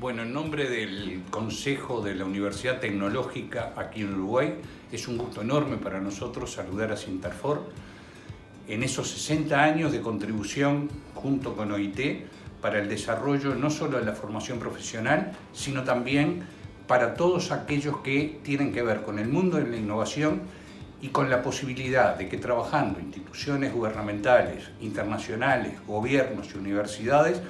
Bueno, en nombre del Consejo de la Universidad Tecnológica aquí en Uruguay, es un gusto enorme para nosotros saludar a Sinterfor. En esos 60 años de contribución junto con OIT para el desarrollo no solo de la formación profesional, sino también para todos aquellos que tienen que ver con el mundo de la innovación y con la posibilidad de que trabajando instituciones gubernamentales, internacionales, gobiernos y universidades,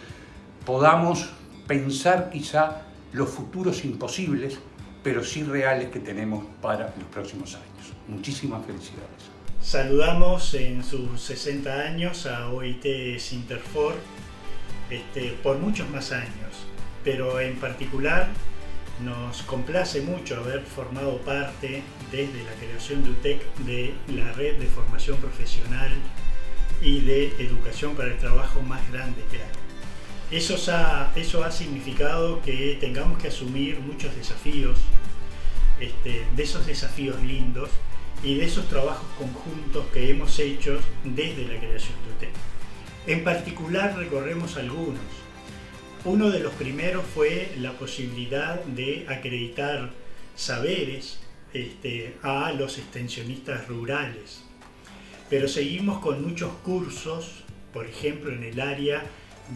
podamos pensar quizá los futuros imposibles, pero sí reales que tenemos para los próximos años. Muchísimas felicidades. Saludamos en sus 60 años a OIT Sinterfor este, por muchos más años, pero en particular nos complace mucho haber formado parte desde la creación de UTEC de la red de formación profesional y de educación para el trabajo más grande que hay. Eso ha, significado que tengamos que asumir muchos desafíos, este, de esos desafíos lindos y de esos trabajos conjuntos que hemos hecho desde la creación de UTEC. En particular recorremos algunos. Uno de los primeros fue la posibilidad de acreditar saberes este, a los extensionistas rurales. Pero seguimos con muchos cursos, por ejemplo en el área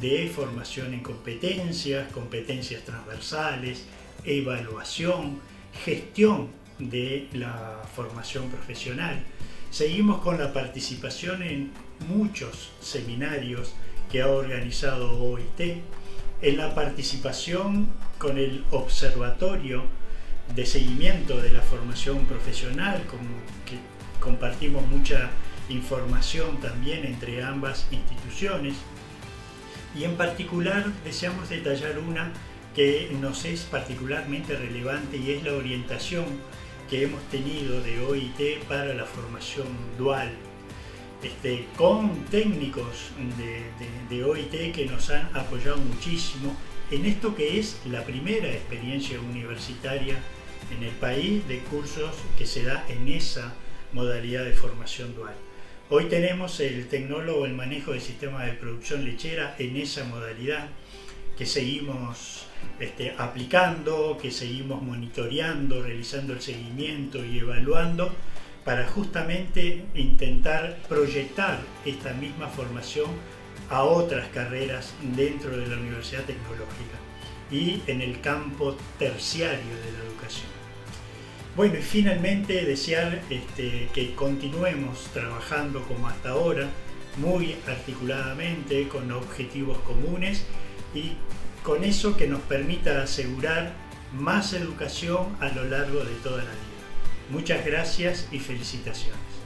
de formación en competencias, competencias transversales, evaluación, gestión de la formación profesional. Seguimos con la participación en muchos seminarios que ha organizado OIT, en la participación con el Observatorio de Seguimiento de la Formación Profesional, con que compartimos mucha información también entre ambas instituciones y en particular deseamos detallar una que nos es particularmente relevante y es la orientación que hemos tenido de OIT para la formación dual, este, con técnicos de, de, OIT que nos han apoyado muchísimo en esto que es la primera experiencia universitaria en el país de cursos que se da en esa modalidad de formación dual. Hoy tenemos el tecnólogo el manejo del sistema de producción lechera en esa modalidad que seguimos este, aplicando, que seguimos monitoreando, realizando el seguimiento y evaluando para justamente intentar proyectar esta misma formación a otras carreras dentro de la Universidad Tecnológica y en el campo terciario de la educación. Bueno, y finalmente desear este, que continuemos trabajando como hasta ahora, muy articuladamente, con objetivos comunes y con eso que nos permita asegurar más educación a lo largo de toda la vida. Muchas gracias y felicitaciones.